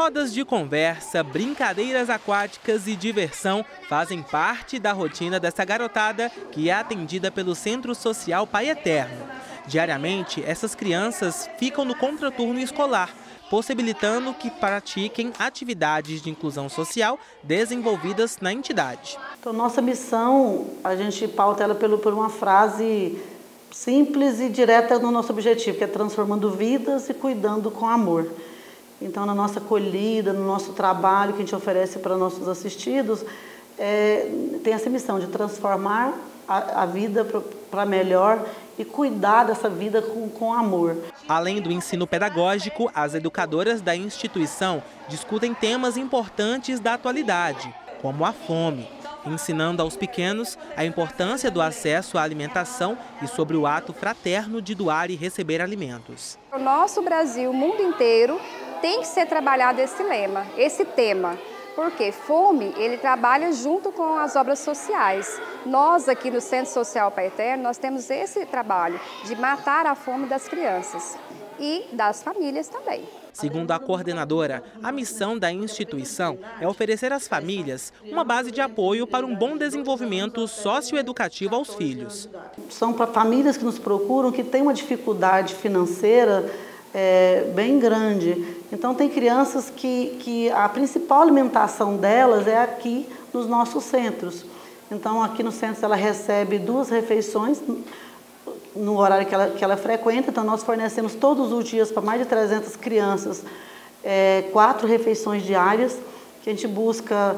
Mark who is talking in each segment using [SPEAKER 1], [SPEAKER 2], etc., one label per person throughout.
[SPEAKER 1] Rodas de conversa, brincadeiras aquáticas e diversão fazem parte da rotina dessa garotada que é atendida pelo Centro Social Pai Eterno. Diariamente, essas crianças ficam no contraturno escolar, possibilitando que pratiquem atividades de inclusão social desenvolvidas na entidade.
[SPEAKER 2] Então, nossa missão, a gente pauta ela pelo, por uma frase simples e direta no nosso objetivo, que é transformando vidas e cuidando com amor. Então, na nossa acolhida, no nosso trabalho que a gente oferece para nossos assistidos, é, tem essa missão de transformar a, a vida para melhor e cuidar dessa vida com, com amor.
[SPEAKER 1] Além do ensino pedagógico, as educadoras da instituição discutem temas importantes da atualidade, como a fome, ensinando aos pequenos a importância do acesso à alimentação e sobre o ato fraterno de doar e receber alimentos.
[SPEAKER 3] O nosso Brasil, o mundo inteiro, tem que ser trabalhado esse lema, esse tema. Porque fome, ele trabalha junto com as obras sociais. Nós aqui no Centro Social Pai Eterno, nós temos esse trabalho de matar a fome das crianças e das famílias também.
[SPEAKER 1] Segundo a coordenadora, a missão da instituição é oferecer às famílias uma base de apoio para um bom desenvolvimento socioeducativo aos filhos.
[SPEAKER 2] São para famílias que nos procuram que têm uma dificuldade financeira é, bem grande. Então, tem crianças que, que a principal alimentação delas é aqui nos nossos centros. Então, aqui no centro ela recebe duas refeições no horário que ela, que ela frequenta. Então, nós fornecemos todos os dias para mais de 300 crianças é, quatro refeições diárias, que a gente busca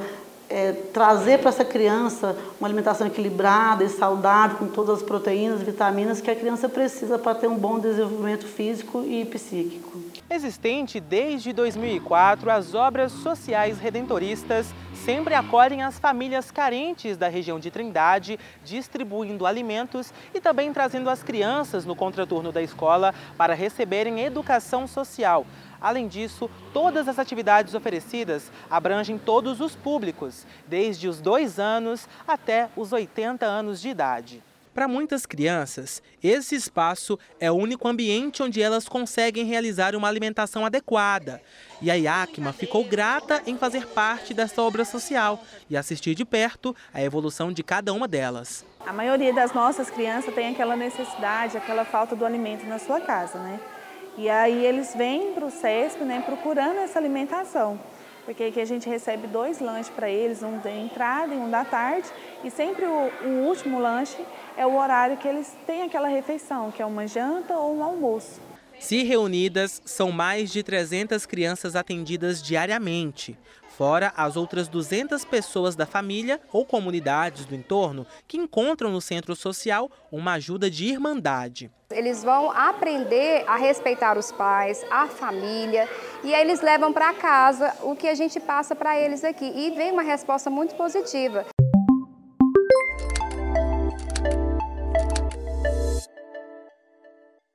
[SPEAKER 2] é, trazer para essa criança uma alimentação equilibrada e saudável, com todas as proteínas, vitaminas que a criança precisa para ter um bom desenvolvimento físico e psíquico.
[SPEAKER 1] Existente desde 2004, as obras sociais redentoristas sempre acolhem as famílias carentes da região de Trindade, distribuindo alimentos e também trazendo as crianças no contraturno da escola para receberem educação social. Além disso, todas as atividades oferecidas abrangem todos os públicos, desde os dois anos até os 80 anos de idade. Para muitas crianças, esse espaço é o único ambiente onde elas conseguem realizar uma alimentação adequada. E a IACMA ficou grata em fazer parte dessa obra social e assistir de perto a evolução de cada uma delas.
[SPEAKER 4] A maioria das nossas crianças tem aquela necessidade, aquela falta do alimento na sua casa, né? E aí eles vêm para o CESP né, procurando essa alimentação. Porque aqui a gente recebe dois lanches para eles, um da entrada e um da tarde. E sempre o, o último lanche é o horário que eles têm aquela refeição, que é uma janta ou um almoço.
[SPEAKER 1] Se reunidas, são mais de 300 crianças atendidas diariamente, fora as outras 200 pessoas da família ou comunidades do entorno que encontram no centro social uma ajuda de irmandade.
[SPEAKER 3] Eles vão aprender a respeitar os pais, a família, e aí eles levam para casa o que a gente passa para eles aqui. E vem uma resposta muito positiva.